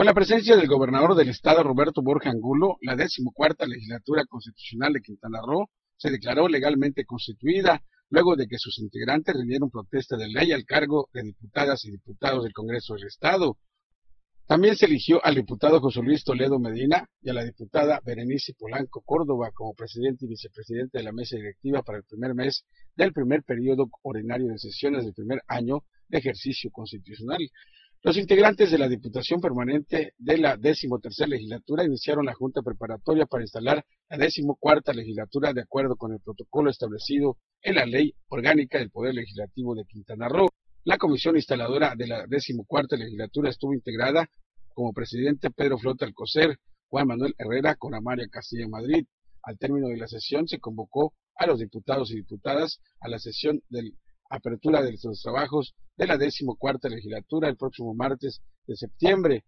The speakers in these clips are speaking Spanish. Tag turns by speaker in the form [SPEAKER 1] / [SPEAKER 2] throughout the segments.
[SPEAKER 1] Con la presencia del gobernador del estado, Roberto Borja Angulo, la decimocuarta legislatura constitucional de Quintana Roo se declaró legalmente constituida luego de que sus integrantes rindieron protesta de ley al cargo de diputadas y diputados del Congreso del Estado. También se eligió al diputado José Luis Toledo Medina y a la diputada Berenice Polanco Córdoba como presidente y vicepresidente de la mesa directiva para el primer mes del primer periodo ordinario de sesiones del primer año de ejercicio constitucional. Los integrantes de la Diputación Permanente de la decimotercera legislatura iniciaron la Junta Preparatoria para instalar la decimocuarta legislatura de acuerdo con el protocolo establecido en la Ley Orgánica del Poder Legislativo de Quintana Roo. La comisión instaladora de la decimocuarta legislatura estuvo integrada como presidente Pedro Flota Alcocer, Juan Manuel Herrera con Amaria Castilla Madrid. Al término de la sesión se convocó a los diputados y diputadas a la sesión del apertura de los trabajos de la decimocuarta legislatura el próximo martes de septiembre.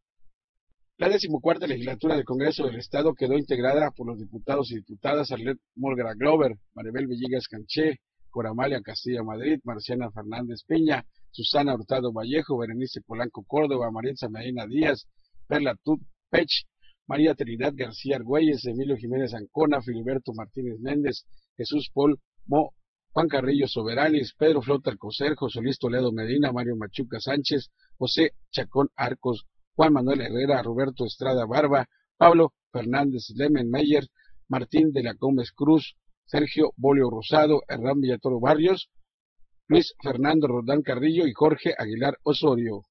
[SPEAKER 1] La decimocuarta legislatura del Congreso del Estado quedó integrada por los diputados y diputadas Arlet Molgra Glover, Maribel Villegas Canché, Coramalia Castilla Madrid, Marciana Fernández Peña, Susana Hurtado Vallejo, Berenice Polanco Córdoba, Maritza Medina Díaz, Perla Tut Pech, María Trinidad García Argüelles, Emilio Jiménez Ancona, Filiberto Martínez Méndez, Jesús Paul Mo Juan Carrillo Soberanis, Pedro Flota Alcocer, José Luis Toledo Medina, Mario Machuca Sánchez, José Chacón Arcos, Juan Manuel Herrera, Roberto Estrada Barba, Pablo Fernández Lemen Meyer, Martín de la Gómez Cruz, Sergio Bolio Rosado, Hernán Villatoro Barrios, Luis Fernando Rodán Carrillo y Jorge Aguilar Osorio.